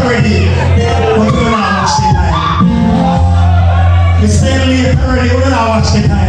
parody. Until I the time. It's certainly a parody. Until I time.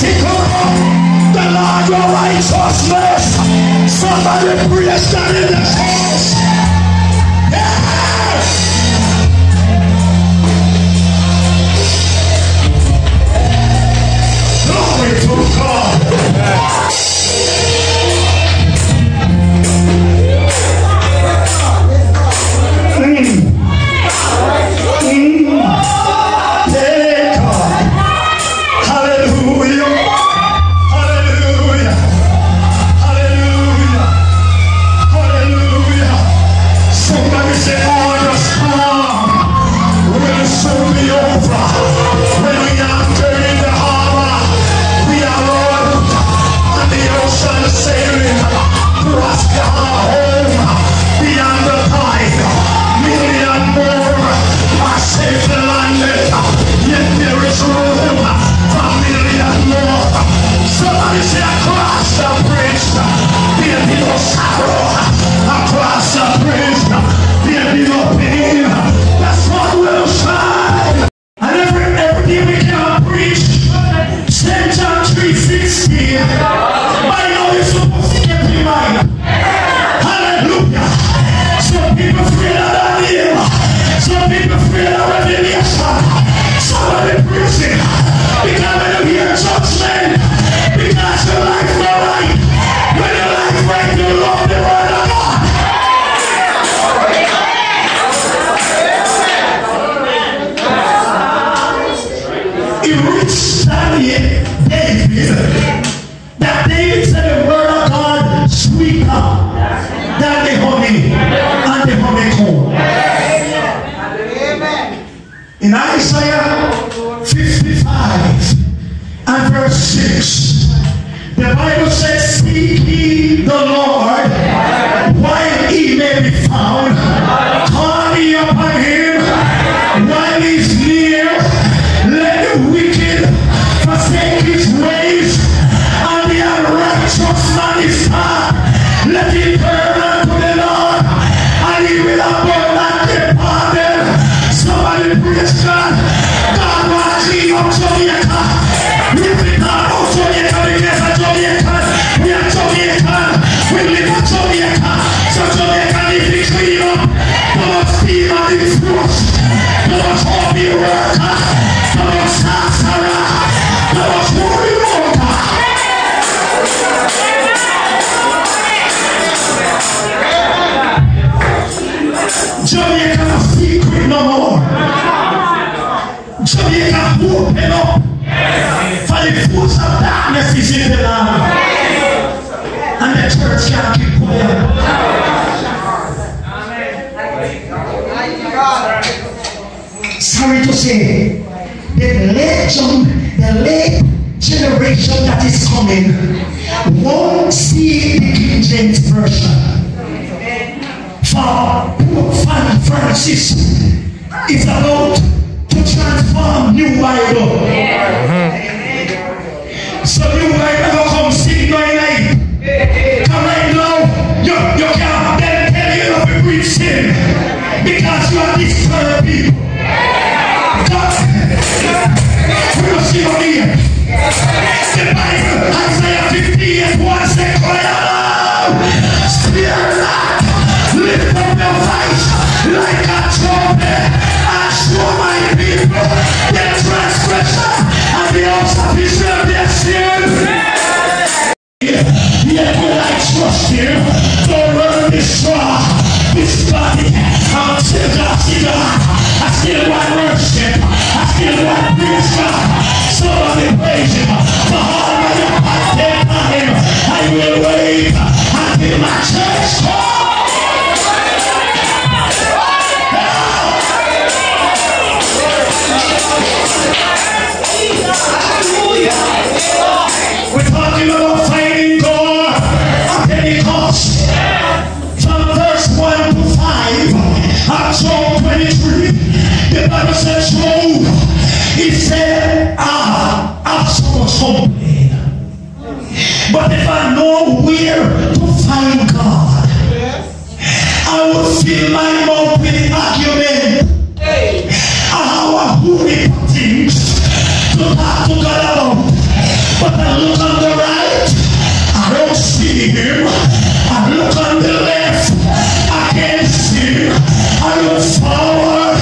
The Lord your righteousness. Somebody praise the name church got be put. Sorry to say, the late, the late generation that is coming won't see the King James Version. For Pope Francis is about to transform New Bible sin because you are these kind people. God, we will see on here. The Bible, Isaiah 50 and 1 said, Cry out, spear not, lift up your voice like a trumpet. I swore my people, their transgression, and the observation of their sin. Yet will I trust you, the world is strong. I'm still God, still God. I still want worship. I still want praise. I look forward,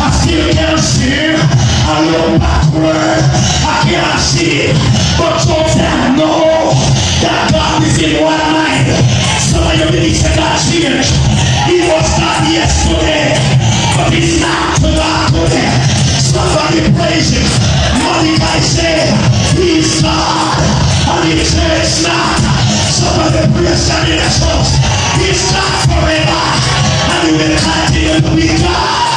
I still can't see. I look backward, I can't see. But I know that God is in mind. Some of you believe that God. He was not yesterday, he's not. Somebody praise said, He's God, not. Somebody in the house. He's God forever, and he will continue to be God.